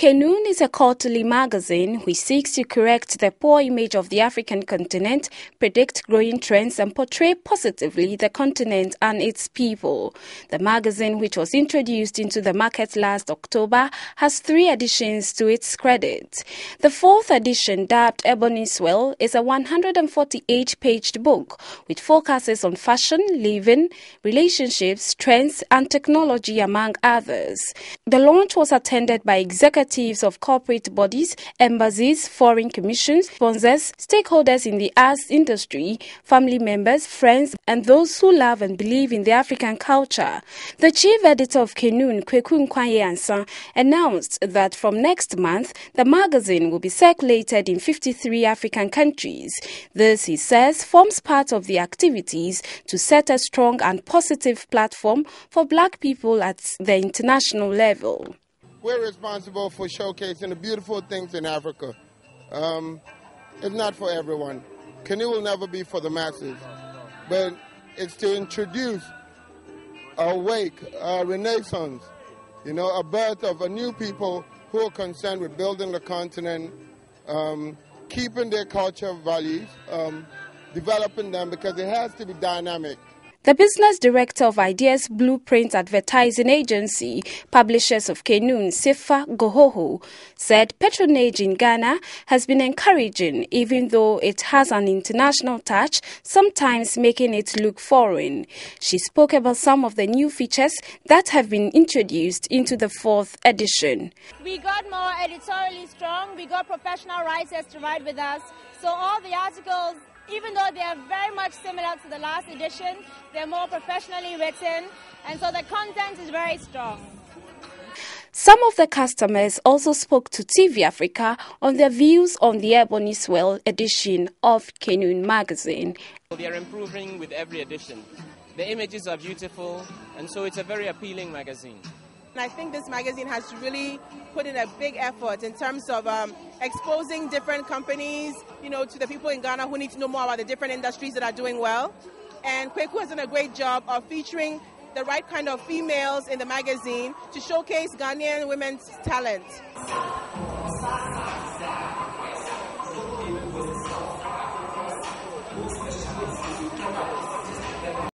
Canoe is a quarterly magazine which seeks to correct the poor image of the African continent, predict growing trends, and portray positively the continent and its people. The magazine, which was introduced into the market last October, has three editions to its credit. The fourth edition, dubbed Ebony Swirl, is a 148 paged book which focuses on fashion, living, relationships, trends, and technology, among others. The launch was attended by executives representatives of corporate bodies, embassies, foreign commissions, sponsors, stakeholders in the arts industry, family members, friends, and those who love and believe in the African culture. The chief editor of Canoe, Kweku Nkwaye Ansan, announced that from next month, the magazine will be circulated in 53 African countries. This, he says, forms part of the activities to set a strong and positive platform for black people at the international level we're responsible for showcasing the beautiful things in Africa. Um, it's not for everyone. Canoe will never be for the masses, but it's to introduce a wake, a renaissance, you know, a birth of a new people who are concerned with building the continent, um, keeping their culture values, um, developing them because it has to be dynamic. The business director of Ideas Blueprint Advertising Agency, publishers of Canoe, Sifa Gohoho, said patronage in Ghana has been encouraging even though it has an international touch, sometimes making it look foreign. She spoke about some of the new features that have been introduced into the fourth edition. We got more editorially strong, we got professional writers to write with us, so all the articles even though they are very much similar to the last edition, they're more professionally written, and so the content is very strong. Some of the customers also spoke to TV Africa on their views on the Ebony Swirl edition of Canoe magazine. They are improving with every edition. The images are beautiful, and so it's a very appealing magazine. I think this magazine has really put in a big effort in terms of um, exposing different companies, you know, to the people in Ghana who need to know more about the different industries that are doing well. And Kweku has done a great job of featuring the right kind of females in the magazine to showcase Ghanaian women's talent.